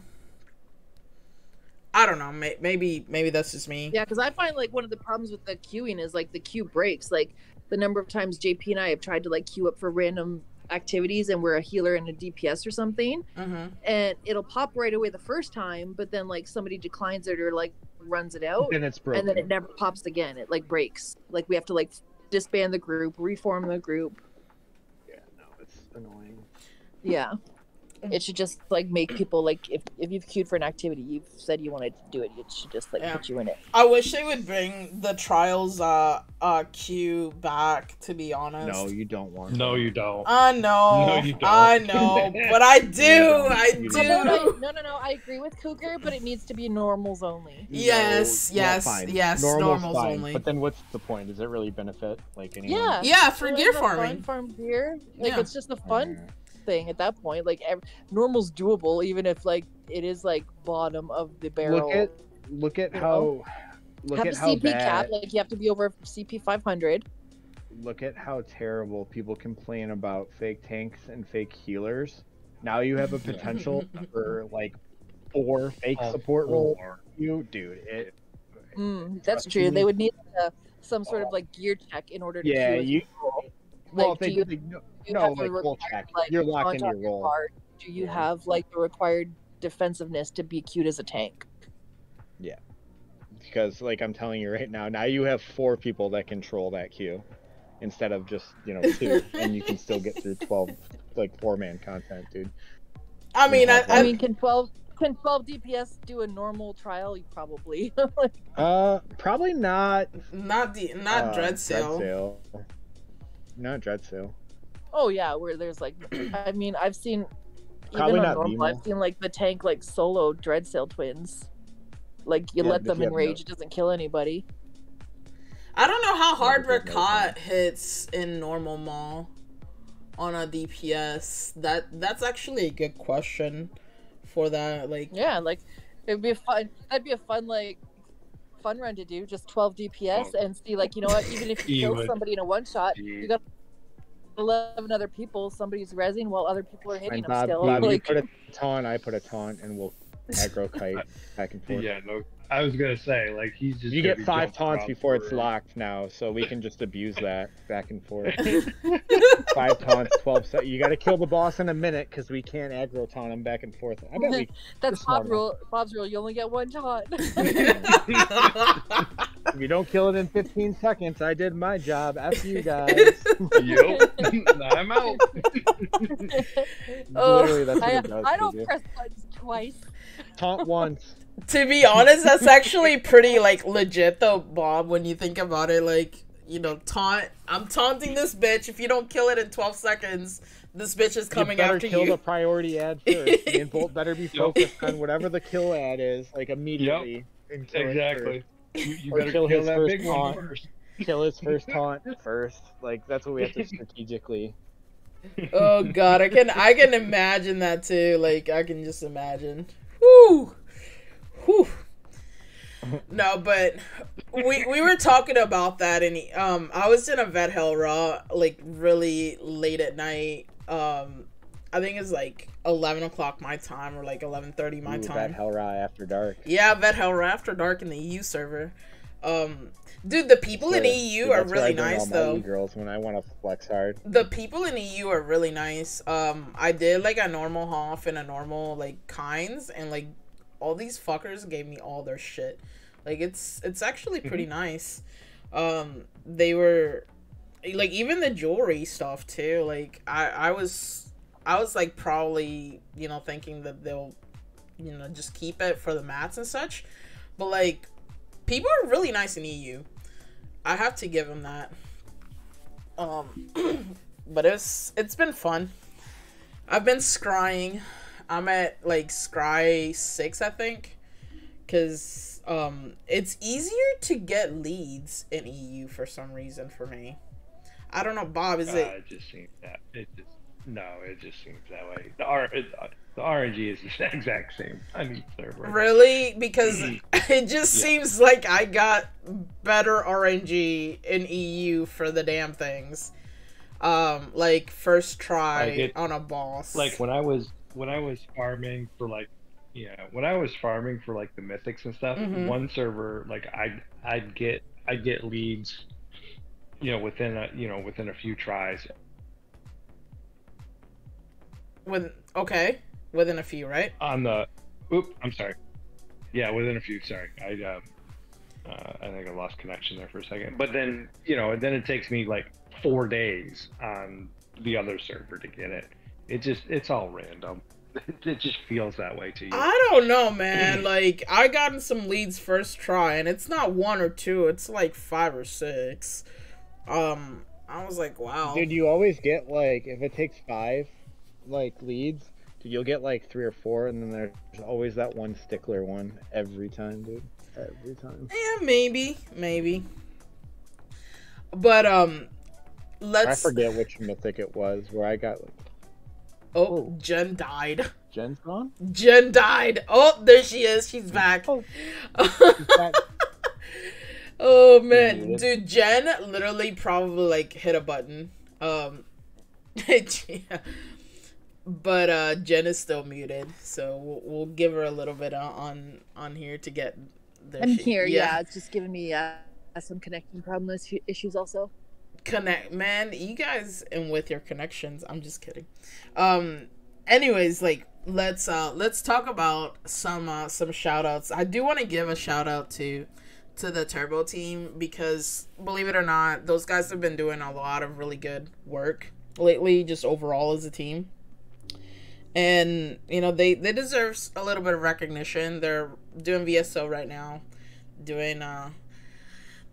I don't know. May- maybe maybe that's just me. Yeah, because I find like one of the problems with the queuing is like the queue breaks. Like the number of times JP and I have tried to like queue up for random activities and we're a healer and a DPS or something, Mhm. and it'll pop right away the first time, but then like somebody declines it or like runs it out, Then it's broken. and then it never pops again. It like breaks. Like we have to like disband the group, reform the group. yeah, no, it's annoying. Yeah. It should just like make people like if, if you've queued for an activity, you've said you wanted to do it, it should just like Yeah. put you in it. I wish they would bring the trials uh uh queue back to be honest. No, you don't want. no, you don't. I know. No, you don't. I know, but I do. I do. don't. No, no, no. I agree with Cougar, but it needs to be normals only. Yes, No, yes, fine. yes, Normal's normals fine, only. But then what's the point? Does it really benefit like anyone? Yeah. Yeah, for like gear the farming. Farm gear. Like Yeah. it's just a fun thing at that point. Like ev- normal's doable, even if like it is like bottom of the barrel. Look at look at you how know? look have at a how CP bad cap. Like you have to be over CP 500. look at how terrible people complain about fake tanks and fake healers. Now you have a potential for like four fake Oh, support roles. You dude, it Mm, that's true. me. They would need uh, some sort of like gear check in order to. yeah, you a role. Well Like, if they do you- did no, you no have like the full required, check. like, You're locked in your role. card? Do you Yeah. have like the required defensiveness to be cute as a tank? Yeah, because, like I'm telling you right now, now you have four people that control that queue instead of just you know two, and you can still get through twelve like four man content, dude. I mean, I, I I, mean, can 12 can 12 DPS do a normal trial? Probably. Uh, probably not. not the not uh, dread sale. Dreadsail. Not Dreadsail. oh yeah, where there's like, I mean, I've seen Probably even on not normal, Nemo. I've seen like the tank like solo Dreadsail twins. Like you Yeah, let them you have no- enrage, it doesn't kill anybody. I don't know how hard Yeah, there's no Rakat hits in normal mall on a DPS. That that's actually a good question for that. Like, Yeah, like it'd be fun. That'd be a fun like fun run to do. Just 12 DPS Oh. and see like you know what? Even if you You kill would- somebody in a one shot, You- you got 11 other people. Somebody's rezzing while other people are hitting And them Bob, still. Bob, you put a taunt, I put a taunt, and we'll aggro kite back and forth. Yeah, no. I was gonna say like he's just. You get five taunts before it's for- locked now, so we can just abuse that back and forth. five taunts, twelve. Se- you got to kill the boss in a minute because we can't aggro taunt him back and forth. I bet we. that's Just Bob smart rule. Bob's rule. You only get one taunt. If you don't kill it in 15 seconds, I did my job. After you guys. Yup. I'm out. Oh, Literally, that's what I, it does. I don't you. press buttons twice. Taunt once. to be honest, that's actually pretty like legit though, Bob. When you think about it, like you know, taunt. I'm taunting this bitch. If you don't kill it in 12 seconds, this bitch is coming after you better after kill you. the priority ad first. Me and Bolt better be focused on whatever the kill ad is, like immediately. and kill it Exactly. You, you better kill kill, his that first big taunt. first. first. Kill his first taunt first. Like that's what we have to strategically. Oh god, I can I can imagine that too. Like I can just imagine. Whoo, Whew. No, but we we were talking about that and um I was in a vet Hel Ra like really late at night. Um I think it's like eleven o'clock my time or like eleven thirty my Ooh, time. That Hel Ra after dark. Yeah, Vet Hell After Dark in the EU server. Um, dude, the people in EU Dude, are that's where I really nice though. girls when I want to flex hard. The people in EU are really nice. Um, I did like a normal HoF and a normal like Kyne's, and like all these fuckers gave me all their shit. Like it's it's actually pretty nice. Um, they were like even the jewelry stuff too. Like I I was I was like probably you know thinking that they'll you know just keep it for the mats and such, but like people are really nice in EU. I have to give him that. Um, but it's it's been fun. I've been scrying. I'm at like scry six, I think, because um, it's easier to get leads in EU for some reason for me. I don't know, Bob. Is Uh, it? it just seems that it just no, it just seems that way. The R uh, the RNG is the exact same on each server. Really? Because it just Yeah. seems like I got better RNG in EU for the damn things. Um, like first try Like it- on a boss. Like when I was when I was farming for like yeah when I was farming for like the mythics and stuff. Mhm. One server like I I'd get I'd get leads, you know within a you know within a few tries. With okay, within a few, right? on the oop i'm sorry yeah within a few sorry i um uh, i think i lost connection there for a second but then you know then it takes me like four days on the other server to get it it just it's all random it just feels that way to you I don't know, man. Like I gotten some leads first try, and it's not one or two; it's like five or six. Um, I was like, wow. Dude, you always get like if it takes five, like leads, dude, you'll get like three or four, and then there's always that one stickler one every time, dude. Every time. Yeah, maybe, maybe. But um, let's. I forget which mythic it was where I got like Oh, Jen died. Jen's gone. Jen died. Oh, there she is. She's back. Oh. back. oh man, dude, Jen literally probably like hit a button. Um, yeah. But uh, Jen is still muted, so we'll, we'll give her a little bit on on, on here to get. There I'm here. Yeah. it's just giving me uh, some connection problem issu- issues also. connect man you guys and with your connections i'm just kidding um anyways like let's uh let's talk about some uh some shout outs i do want to give a shout out to to the Turbo team because believe it or not, those guys have been doing a lot of really good work lately, just overall as a team. And you know they they deserve a little bit of recognition. They're doing VSO right now, doing uh,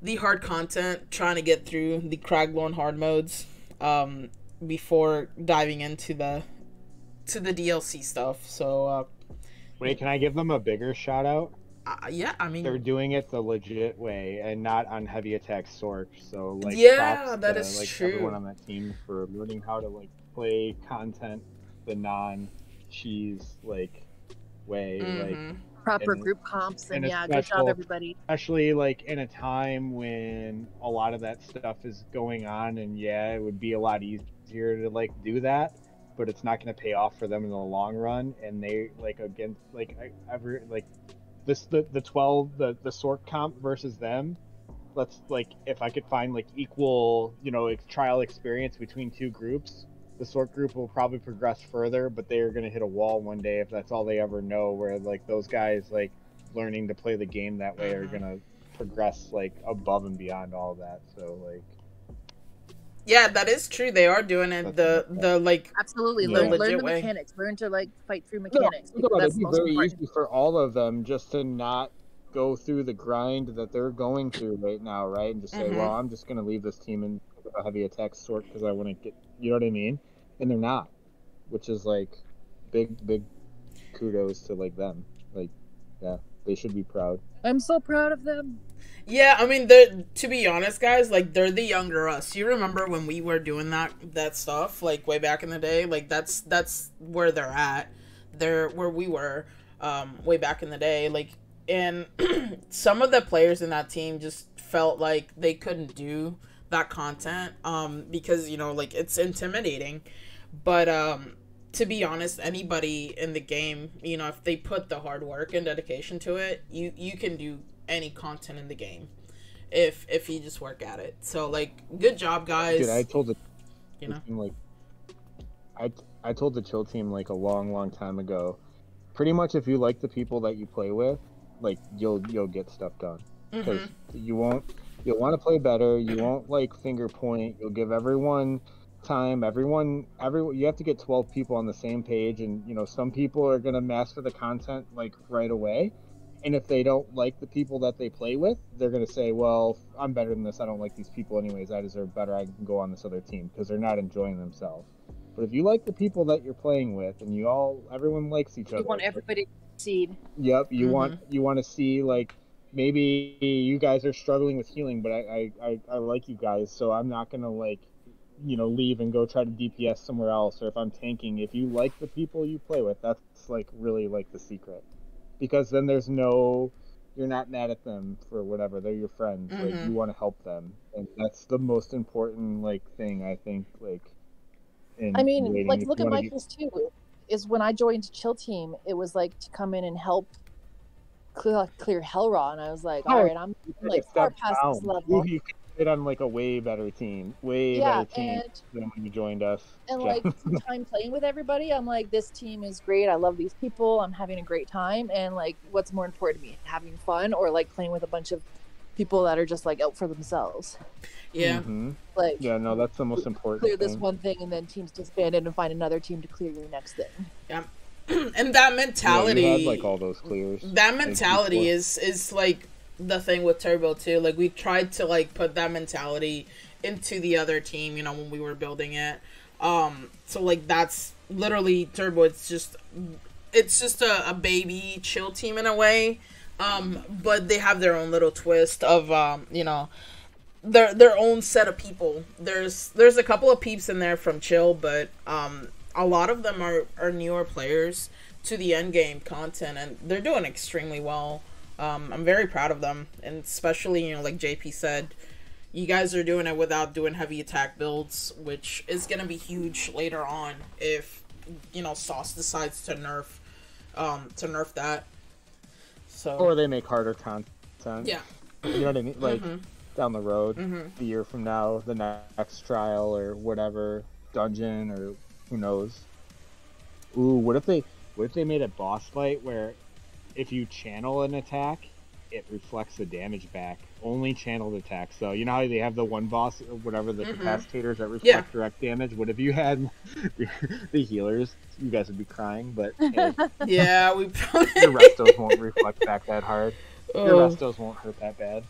the hard content, trying to get through the Craglorn hard modes um, before diving into the to the DLC stuff. So uh, Wait, can I give them a bigger shout out? uh, yeah, I mean They're doing it the legit way and not on heavy attack Sorc. So like, Yeah, that to, is like, true. Everyone on that team for learning how to like play content the non cheese like way. Like mhm. Proper And- group comps and, and a yeah, good job everybody. especially like in a time when a lot of that stuff is going on and yeah it would be a lot easier to like do that but it's not going to pay off for them in the long run and they like against like I, ever like this the the 12 the the sorc comp versus them let's like if i could find like equal you know ex- trial experience between two groups the sorc group will probably progress further but they are going to hit a wall one day if that's all they ever know where like those guys like learning to play the game that way are Mhm. gonna progress like above and beyond all that. So like Yeah, that is true. They are doing it the the like Absolutely. Yeah. Learn, learn the way. mechanics. Learn to like fight through mechanics. think about it, That's it'd be very important. easy for all of them just to not go through the grind that they're going through right now, right? And just say, Mhm. well, I'm just gonna leave this team and a heavy attack sorc because I want to get, you know what I mean? And they're not, which is like big, big kudos to like them. Like, yeah, they should be proud. I'm so proud of them. Yeah, I mean, they're to be honest, guys, like they're the younger us. You remember when we were doing that that stuff, like way back in the day? Like that's that's where they're at. They're where we were um, way back in the day. Like, and some of the players in that team just felt like they couldn't do that content um, because you know, like it's intimidating. But um, to be honest, anybody in the game, you know, if they put the hard work and dedication to it, you you can do any content in the game if if you just work at it. So like, good job, guys. Dude, I told the you know, team, like I I told the chill team like a long long time ago. Pretty much, if you like the people that you play with, like you'll you'll get stuff done because Mhm. you won't you'll want to play better. You won't like finger point. You'll give everyone time. Everyone everyone you have to get twelve people on the same page, and you know some people are gonna master the content like right away. And if they don't like the people that they play with, they're gonna say, "Well, I'm better than this. I don't like these people anyways. I deserve better. I can go on this other team because they're not enjoying themselves." But if you like the people that you're playing with, and you all, everyone likes each You other. want everybody to succeed. Yep, you Mhm. want you want to see like maybe you guys are struggling with healing, but I, I, I, I like you guys, so I'm not gonna like you know leave and go try to DPS somewhere else. Or if I'm tanking, if you like the people you play with, that's like really like the secret, because then there's no you're not mad at them for whatever they're your friends. Like Mhm. you want to help them, and that's the most important like thing I think like. In I mean, raiding. like If look at wanna my be- case too. Is when I joined Chill Team, it was like to come in and help clear clear Hel Ra, and I was like, Oh, all right, I'm like far step past this level. You, you could get on like a way better team, way Yeah, better team and than when you joined us. and Jeff. like time playing with everybody, I'm like, this team is great. I love these people. I'm having a great time, and like, what's more important to me, having fun or like playing with a bunch of people that are just like out for themselves? yeah. Mhm. Like, Yeah, no, that's the most important. clear this thing. one thing, and then teams disbanded and find another team to clear your next thing. and that Yeah, mentality, you had like all those clears. that mentality is is like the thing with Turbo too. Like we tried to like put that mentality into the other team, you know, when we were building it. Um, so like that's literally Turbo. It's just it's just a, a baby chill team in a way. Um, but they have their own little twist of um, you know, their their own set of people. There's there's a couple of peeps in there from Chill, but um, a lot of them are are newer players to the end game content, and they're doing extremely well. Um, I'm very proud of them, and especially you know like JP said, you guys are doing it without doing heavy attack builds, which is gonna be huge later on if you know ZOS decides to nerf um, to nerf that. So Or they make harder content. yeah, You know what I mean? Like Mhm. down the road, Mhm. a year from now, the next trial or whatever dungeon or who knows. Ooh, what if they what if they made a boss fight where if you channel an attack, it reflects the damage back. Only channeled attacks. So you know how they have the one boss, whatever the Mhm. capacitators that reflect Yeah. direct damage. What if you had the, the healers? You guys would be crying, but hey, Yeah, we probably. your restos won't reflect back that hard. Your Oh. restos won't hurt that bad.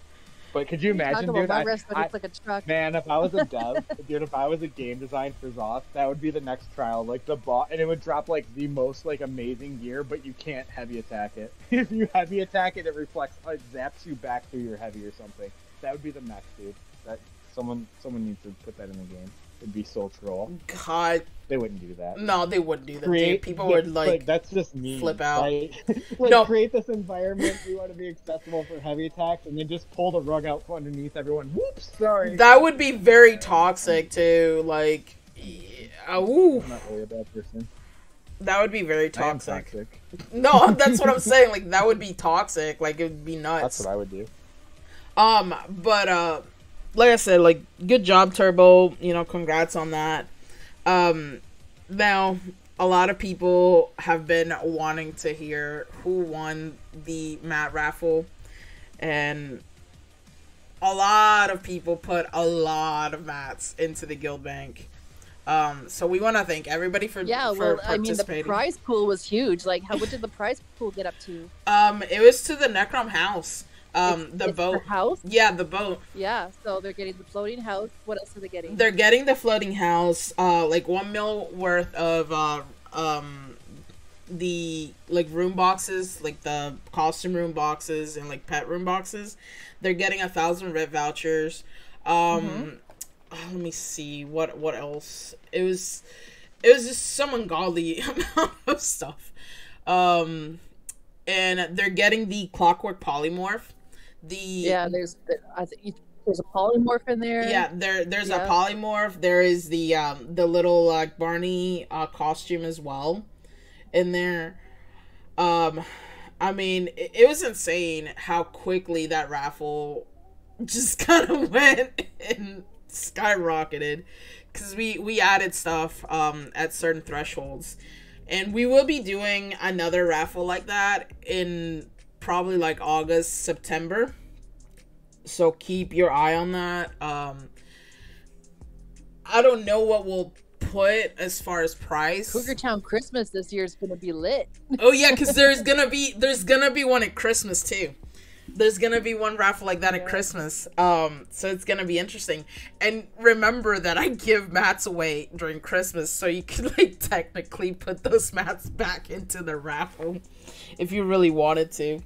But could you imagine, dude? I- I- like a truck. Man, if I was a dev, dude, if I was a game design for ZOS, that would be the next trial. Like the bot, and it would drop like the most like amazing gear, but you can't heavy attack it. if you heavy attack it, it reflects, it zaps you back through your heavy or something. That would be the next, dude. That someone, someone needs to put that in the game. It'd be so troll. God, They wouldn't do that. no, they wouldn't do that. Create. People would like. that's just me. flip out. Right? like No. create this environment. We want to be accessible for heavy attacks, and then just pull the rug out from underneath everyone. Whoops, sorry. That would be very toxic too. Like, yeah, ooh, I'm not really a bad person. that would be very toxic. toxic. No, that's what I'm saying. Like, that would be toxic. Like, it would be nuts. That's what I would do. Um, but uh, like I said, like good job, Turbo. You know, congrats on that. Um, now a lot of people have been wanting to hear who won the mat raffle, and a lot of people put a lot of mats into the guild bank. Um, so we want to thank everybody for Yeah, for well, I mean, the prize pool was huge. Like, how what did the prize pool get up to? um, it was to the Necrom house. Um, It's- the it's boat. house. Yeah, the boat. Yeah, so they're getting the floating house. What else are they getting? they're getting the floating house uh like one mil worth of uh um the like room boxes like the costume room boxes and like pet room boxes they're getting a thousand red vouchers um oh, let me see what what else it was it was just some ungodly amount of stuff um and they're getting the clockwork polymorph the yeah, there's the, I think there's a polymorph in there. yeah, there there's a polymorph. There is the um the little like Barney uh costume as well in there. Um I mean, it, it was insane how quickly that raffle just kind of went and skyrocketed cuz we we added stuff um at certain thresholds. And we will be doing another raffle like that in probably like August, September. So keep your eye on that. Um i don't know what we'll put as far as price. Cougar Town Christmas this year is gonna be lit. oh yeah because there's gonna be there's gonna be one at christmas too. There's gonna be one raffle like that at christmas. Um so it's gonna be interesting. And remember that i give mats away during christmas so you can like technically put those mats back into the raffle if you really wanted to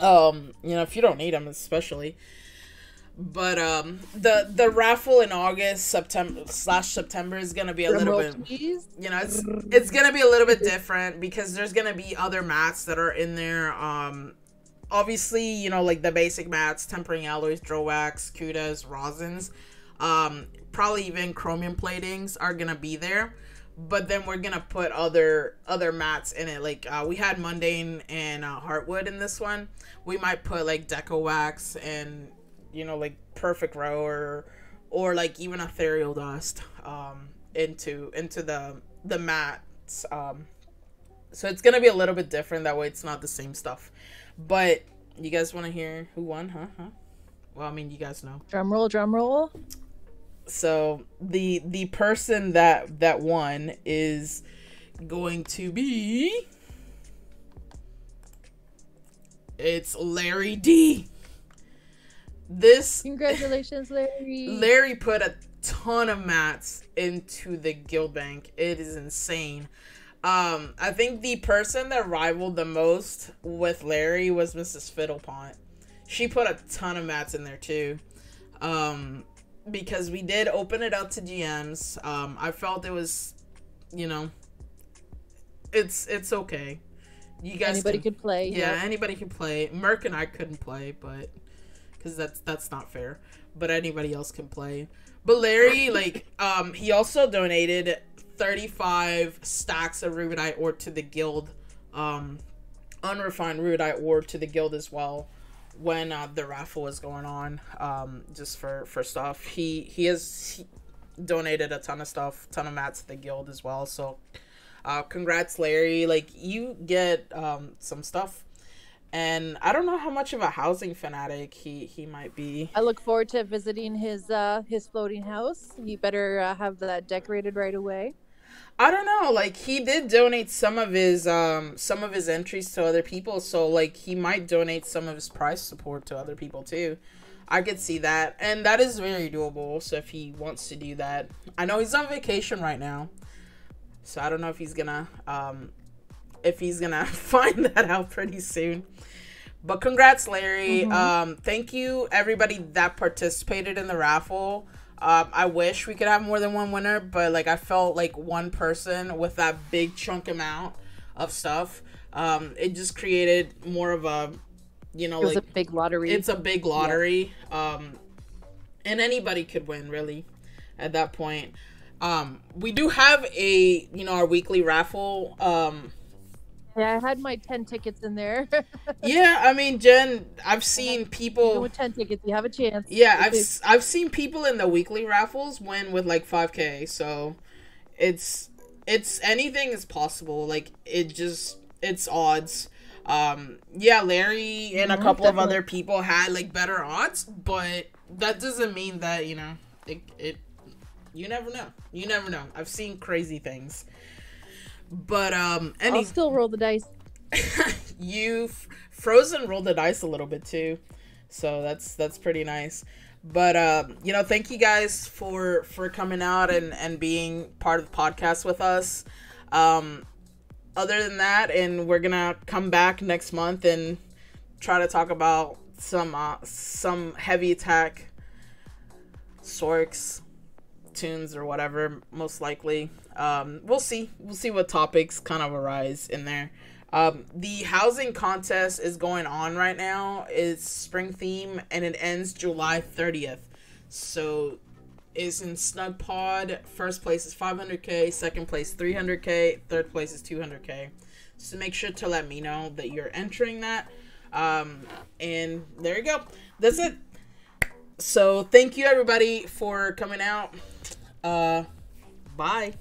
um you know if you don't need them especially. But um the the raffle in august september slash september is gonna be a little bit you know it's it's gonna be a little bit different because there's gonna be other mats that are in there. Um obviously you know like the basic mats tempering alloys drowax kutas rosins um probably even chromium platings are gonna be there but then we're gonna put other other mats in it. Like uh, we had mundane and uh, heartwood in this one. We might put like deco wax and you know like perfect roe or or like even ethereal dust um into into the the mats um so it's gonna be a little bit different. That way it's not the same stuff. But you guys want to hear who won huh? Huh? Well i mean you guys know. Drum roll, drum roll. So the the person that that won is going to be it's larry d this Congratulations, Larry. Larry put a ton of mats into the guild bank. It is insane. Um, I think the person that rivaled the most with Larry was Mrs. Fiddlepont. She put a ton of mats in there too. Um, because we did open it up to GMs. Um, I felt it was, you know, it's it's okay. You guys Anybody can- could play. yeah, anybody can play. Merc and I couldn't play, but because that's that's not fair. But anybody else can play. But Larry, like, um, he also donated thirty-five stacks of rubidite ore to the guild, um, unrefined rubidite ore to the guild as well. When uh, the raffle was going on, um, just for for stuff, he he has he donated a ton of stuff, ton of mats to the guild as well. So, uh, congrats, Larry! Like you get um some stuff and I don't know how much of a housing fanatic he he might be. I look forward to visiting his uh his floating house. He better uh, have that decorated right away. I don't know, like he did donate some of his um some of his entries to other people, so like he might donate some of his prize support to other people too. I could see that, and that is very doable. So if he wants to do that, I know he's on vacation right now, so I don't know if he's gonna um if he's gonna find that out pretty soon. But congrats, Larry. Mhm. Um, thank you everybody that participated in the raffle. Um, I wish we could have more than one winner, but like I felt like one person with that big chunk amount of stuff, um, it just created more of a, you know, It was like a big lottery. it's a big lottery. Um and anybody could win really at that point. Um we do have a you know our weekly raffle um yeah, I had my ten tickets in there. yeah i mean jen i've seen people with ten tickets, you have a chance. yeah i've i've seen people in the weekly raffles win with like 5k so it's it's anything is possible like it just it's odds um yeah larry and a Mhm, couple of other people had like better odds but that doesn't mean that you know it, it you never know you never know i've seen crazy things but um any I'll still roll the dice. you frozen rolled the dice a little bit too. So that's that's pretty nice. But um you know thank you guys for for coming out and and being part of the podcast with us. Um other than that and we're gonna come back next month and try to talk about some uh some heavy attack sorcs tunes or whatever most likely um we'll see. We'll see what topics kind of arise in there. Um the housing contest is going on right now. It's spring theme and it ends july 30th so is in Snugpod. First place is 500k second place 300k third place is 200k so make sure to let me know that you're entering that. Um and there you go. That's it. So thank you everybody for coming out. Uh bye